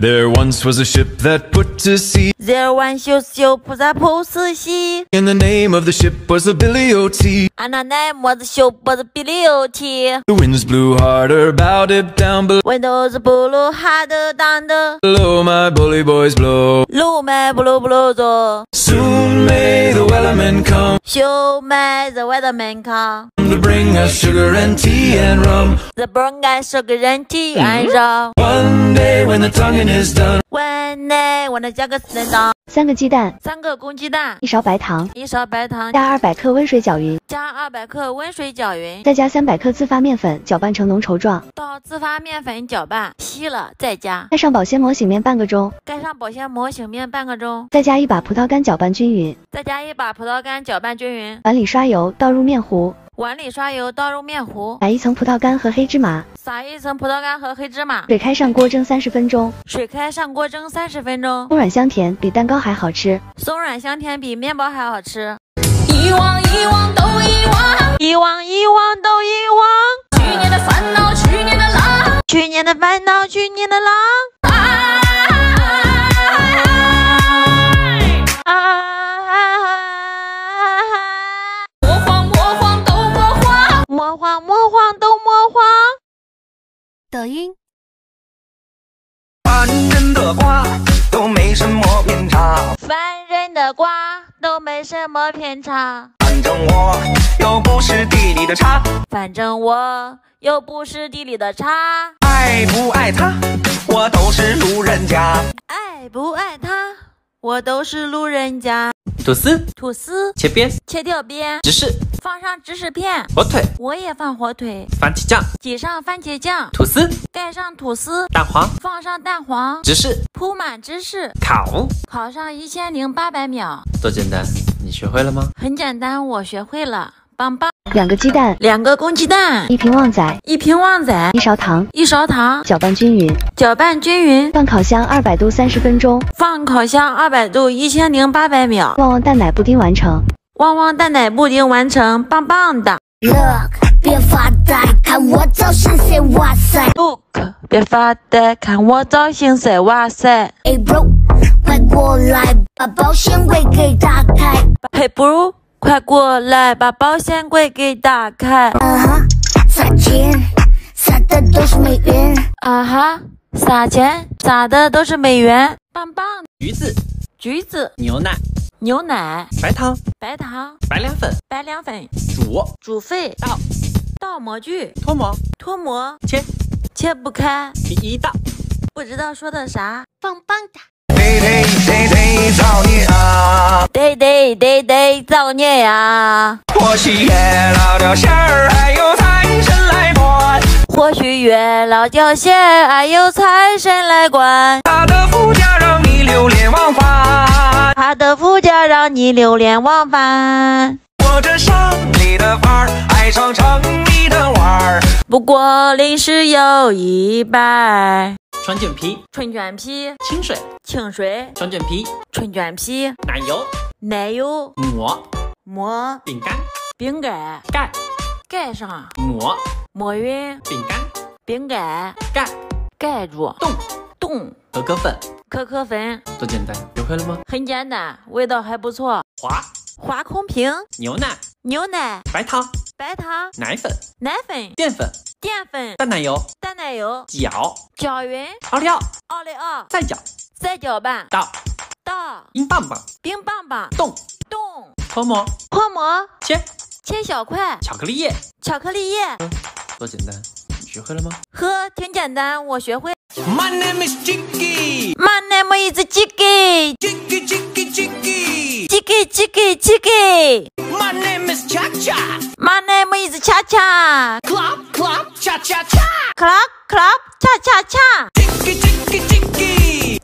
There once was a ship that put to sea. There once was a ship that put to sea. And the name of the ship was the Billy O.T. And the name of the ship was the Billy O.T. The winds blew harder, bowed it down below. Windows blew harder down the. Blow my bully boys blow. Blow my blow blow blow. Oh. Soon may the weatherman come. Soon may the weatherman come. To bring us sugar and tea and rum. To bring us sugar and tea mm -hmm. and mm-hmm. rum. One day when the tongue 三个鸡蛋，三个公鸡蛋。一勺白糖，一勺白糖。加二百克温水搅匀，加二百克温水搅匀。再加三百克自发面粉，搅拌成浓稠状，倒自发面粉搅拌。稀了再加。盖上保鲜膜醒面半个钟，盖上保鲜膜醒面半个钟。再加一把葡萄干搅拌均匀，再加一把葡萄干搅拌均匀。碗里刷油，倒入面糊，碗里刷油倒入面糊。摆一层葡萄干和黑芝麻，撒一层葡萄干和黑芝麻。水开上锅蒸三十分钟，水开上锅蒸三十分钟。松软香甜，比蛋糕还好吃。松软香甜比面包还好吃。遗忘遗忘都遗忘，遗忘遗忘都遗忘去年的烦恼，去年的狼。去年的烦恼去年的狼抖音。凡人的瓜都没什么偏差，凡人的瓜都没什么偏差。反正我又不是地里的茶，反正我又不是地里的叉爱不爱他，我都是路人甲。爱不爱他我都是路人甲。吐司。吐司。切边，切掉边。芝士。放上芝士片。火腿。我也放火腿。番茄酱，挤上番茄酱。吐司。盖上吐司。蛋黄。放上蛋黄。芝士。铺满芝士。烤，烤上一千零八百秒。多简单，你学会了吗？很简单我学会了。棒棒两个鸡蛋，两个公鸡蛋。一瓶旺仔，一瓶旺仔。一勺糖，一勺糖。搅拌均匀，搅拌均匀。放烤箱二百度三十分钟，放烤箱二百度一千零八百秒。旺旺蛋奶布丁完成。旺旺蛋奶布丁完成棒棒的。Look，别发呆，看我造型谁哇塞 Look 别发呆看我造型色哇塞，Hey bro，快过来，把保险柜给打开。Hey bro 快过来把保险柜给打开。啊哈，撒钱，撒的都是美元。啊哈撒钱撒的都是美元。棒棒。橘子、橘子。牛奶、牛奶。白糖、白糖。白凉粉。白凉粉。煮煮沸。倒。倒模具。脱模。脱模。切。切不开。第一道，不知道说的啥。棒棒的。嘚嘚嘚嘚造孽啊！得得得得造孽呀或许月老掉线儿，还有财神来管。或许月老掉线还有财神来管他的副驾让你流连忘返。他的副驾让你流连忘返我这山里的范儿，爱上城里的玩儿。不过临时有一半双卷皮、春卷皮清水、清水双卷皮、春卷皮奶油、奶油抹、抹饼干、饼干盖、盖上抹、抹匀饼干、饼干盖、盖住冻、冻可可粉，可可粉。多简单，学会了吗？很简单味道还不错。滑、滑空瓶。牛奶、牛奶。白糖、白糖。奶粉、奶粉。淀粉、淀粉淡奶油，淡奶油搅，搅匀奥利奥，奥利奥。再搅，再搅拌。倒，倒。冰棒棒，冰棒棒冻，冻。脱模，脱模切，切小块。巧克力液，巧克力液。多简单，你学会了吗？呵挺简单我学会。My name is Jiggy, My name is Jiggy Jiggy, Jiggy, Jiggy. Jiggy Jiggy Jiggy My name is Cha Cha. My name is Cha Cha Clap, clap, cha cha cha. Clap Clap Cha Cha Cha Jiggy, jiggy, jiggy.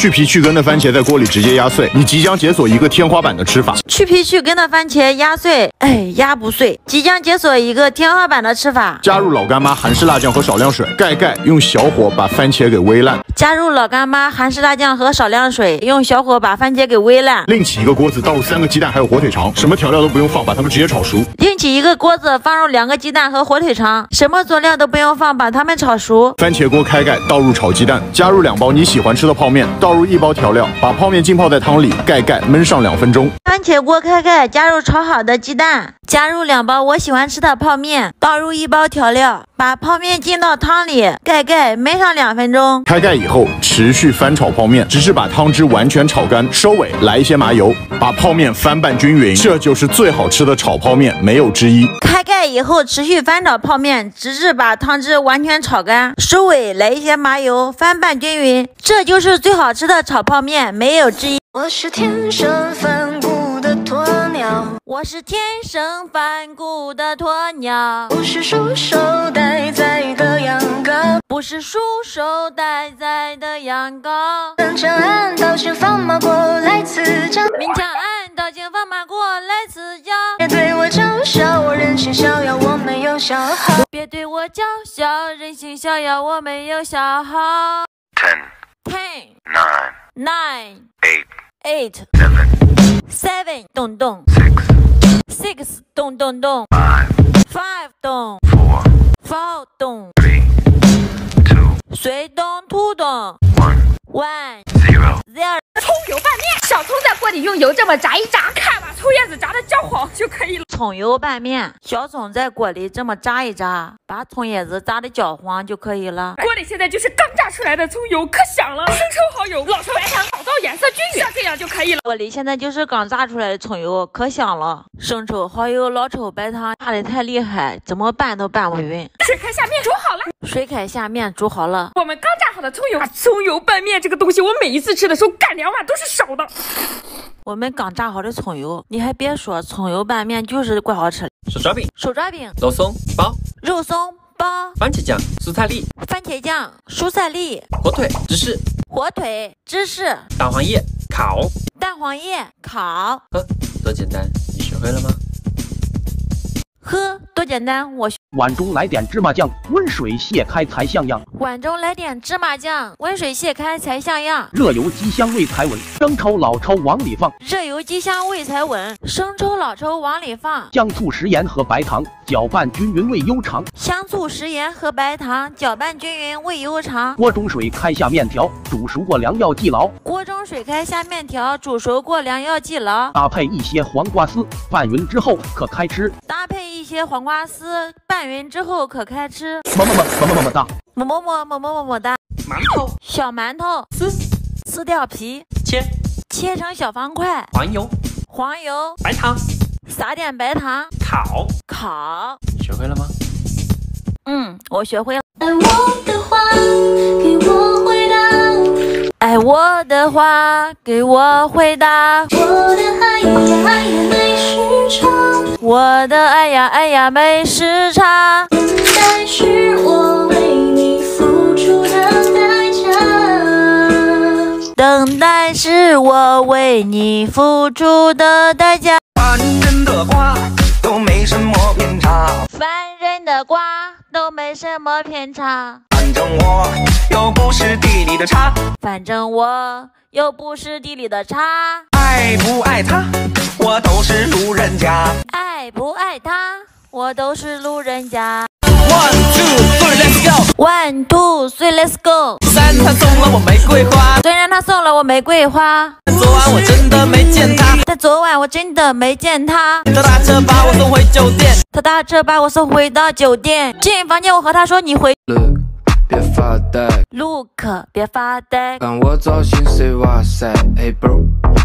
去皮去根的番茄在锅里直接压碎，你即将解锁一个天花板的吃法。去皮去根的番茄压碎，哎，压不碎，即将解锁一个天花板的吃法。加入老干妈、韩式辣酱和少量水，盖盖，用小火把番茄给煨烂。加入老干妈、韩式辣酱和少量水，用小火把番茄给煨烂。另起一个锅子，倒入三个鸡蛋，还有火腿肠，什么调料都不用放，把它们直接炒熟。另起一个锅子，放入两个鸡蛋和火腿肠，什么佐料都不用放，把它们炒熟。番茄锅开盖，倒入炒鸡蛋，加入两包你喜欢吃的泡面，倒倒入一包调料，把泡面浸泡在汤里，盖盖焖上两分钟。番茄锅开盖，加入炒好的鸡蛋，加入两包我喜欢吃的泡面，倒入一包调料，把泡面浸到汤里，盖盖焖上两分钟。开盖以后，持续翻炒泡面，直至把汤汁完全炒干。收尾来一些麻油，把泡面翻拌均匀，这就是最好吃的炒泡面，没有之一。开盖以后，持续翻炒泡面，直至把汤汁完全炒干。收尾来一些麻油，翻拌均匀，这就是最好吃的炒泡面，没有之一。我是天生反骨的鸵鸟，我是天生反骨的鸵鸟，不是束手待宰的羊羔。不是束手待宰的羊羔。明枪暗刀，先放马过来赐教。明枪暗刀，请放马过来赐教。别对我嘲笑，我人性逍遥，我没有消耗。别对我叫嚣，人性逍遥，我没有消耗。Ten, Ten, nine, nine, eight, eight, seven, seven，动动 six, six，动动动 five, five，动 four, four，动 three, two, 随动突动 one, one zero. zero。葱油拌面，小葱在锅里用油这么炸一炸，看把葱叶子炸的焦黄就可以了。葱油拌面，小葱在锅里这么炸一炸，把葱叶子炸的焦黄就可以了。锅里现在就是刚炸出来的葱油，可香了。生抽、蚝油、老抽、白糖，炒到颜色均匀，像这样就可以了。锅里现在就是刚炸出来的葱油，可香了。生抽、蚝油、老抽、白糖炸的太厉害，怎么拌都拌不匀。水开下面煮好了，水开下面煮好了，我们刚炸好的葱油，啊葱油拌面这个东西，我每一次吃的时候干两碗都是少的。我们刚炸好的葱油，你还别说，葱油拌面就是怪好吃的。手抓饼、手抓饼、肉松包、肉松包、番茄酱、蔬菜粒、番茄酱、蔬菜粒、火腿、芝士、火腿、芝士、蛋黄液烤。蛋黄液烤。呵，多简单，你学会了吗？呵，多简单！我学碗中来点芝麻酱，温水卸开才像样。碗中来点芝麻酱，温水卸开才像样。热油鸡香味才稳，生抽老抽往里放，热油鸡香味才稳，生抽老抽往里放，姜醋食盐和白糖搅拌均匀味悠长。香醋食盐和白糖搅拌均匀味悠长。锅中水开下面条，煮熟过凉要记牢，锅中水开下面条，煮熟过凉要记牢，搭配一些黄瓜丝，拌匀之后可开吃。搭配一些黄瓜丝，拌匀之后可开吃。么么么么么么么哒！么么么么么么么哒。馒头小馒头撕撕掉皮，切，切成小方块，黄油、黄油白糖撒点白糖，烤。烤。学会了吗？嗯，我学会了。爱我的话，给我回答。爱我的话，给我回答。我的爱呀爱呀没时差，我的爱呀爱呀没时差，等待是我为你付出的代价。等待是我为你付出的代价。凡人的瓜都没什么偏差，凡人的瓜都没什么偏差，反正我又不是地里的叉，反正我又不是地里的叉。爱不爱他，我都是路人甲。爱不爱他，我都是路人甲。One two three let's go。三他送了我玫瑰花，虽然他送了我玫瑰花，但昨晚我真的没见他，但昨晚我真的没见他。他打车把我送回酒店。他打车把我送回到酒店，进房间我和他说你回。Look，别发呆，Look，别发呆，看我造型，say 哇塞，Hey bro，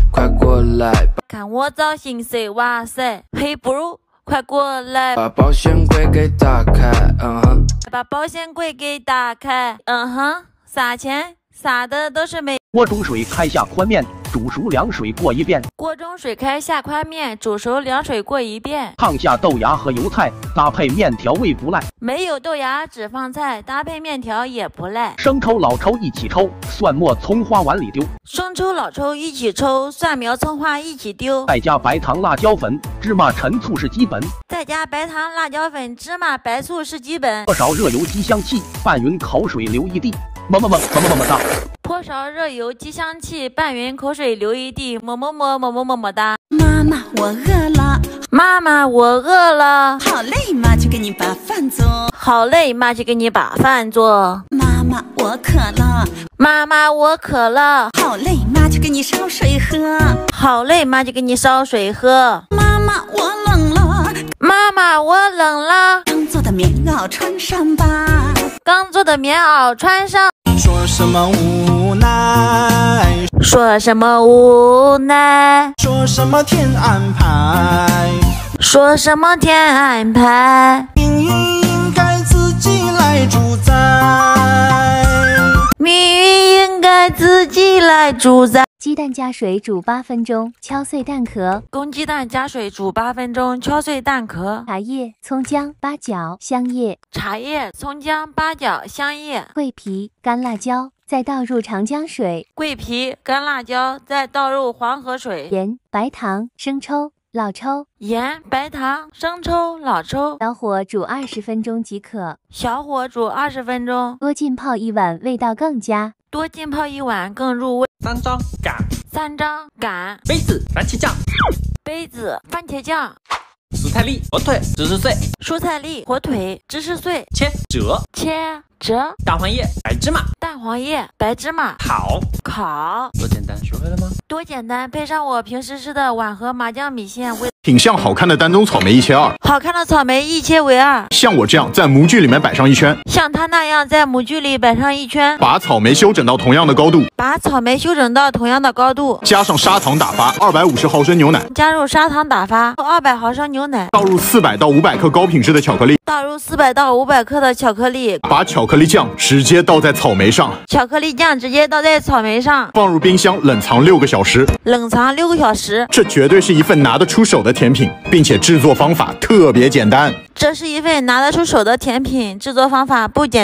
快过来，看我造型，say 哇塞，嘿 bro，快过来，把保险柜给打开，嗯哼。把保险柜给打开。嗯哼，撒钱撒的都是美。锅中水开下宽面，煮熟凉水过一遍。锅中水开下宽面，煮熟凉水过一遍。烫下豆芽和油菜，搭配面条味不赖。没有豆芽只放菜，搭配面条也不赖。生抽老抽一起抽，蒜末葱花碗里丢。生抽老抽一起抽，蒜苗葱花一起丢。再加白糖辣椒粉、芝麻陈醋是基本。再加白糖辣椒粉、芝麻白醋是基本。泼勺热油激香气，拌匀口水流一地。么么么么么么么哒。泼勺热油激香气，拌匀口水流一地。么么么么么么么哒。妈妈，我饿了。妈妈，我饿了。好嘞，妈去给你把饭做。好嘞，妈去给你把饭做。妈妈，我渴了。妈妈，我渴了。好嘞，妈去给你烧水喝。好嘞，妈去给你烧水喝。妈妈，我冷了。妈妈，我冷了。刚做的棉袄穿上吧。刚做的棉袄穿上。说什么无奈？说什么无奈？说什么天安排？说什么天安排？命运应该自己来主宰。命运应该自己来主宰。鸡蛋加水煮八分钟，敲碎蛋壳。公鸡蛋加水煮八分钟，敲碎蛋壳。茶叶、葱姜、八角、香叶。茶叶、葱姜、八角、香叶。桂皮、干辣椒，再倒入长江水。桂皮、干辣椒，再倒入黄河水。盐、白糖、生抽、老抽。盐、白糖、生抽、老抽。小火煮二十分钟即可。小火煮二十分钟。多浸泡一碗，味道更佳。多浸泡一碗更入味。三张擀，三张擀。杯子番茄酱，杯子番茄酱。蔬菜粒火腿芝士碎，蔬菜粒火腿芝士碎。切折切折。大黄叶白芝麻，大黄叶白芝麻。烤烤。多简单，学会了吗？多简单，配上我平时吃的碗和麻酱米线，味品相好看的丹东草莓一切二。好看的草莓一切为二。像我这样在模具里面摆上一圈，像他那样在模具里摆上一圈，把草莓修整到同样的高度，把草莓修整到同样的高度，加上砂糖打发二百五十毫升牛奶，加入砂糖打发二百毫升牛奶，倒入四百到五百克高品质的巧克力，倒入四百到五百克的巧克力，把巧克力酱直接倒在草莓上，巧克力酱直接倒在草莓上，放入冰箱冷藏六个小时，冷藏六个小时。这绝对是一份拿得出手的甜品，并且制作方法特别简单。这是一份拿得出手的甜品，制作方法不简。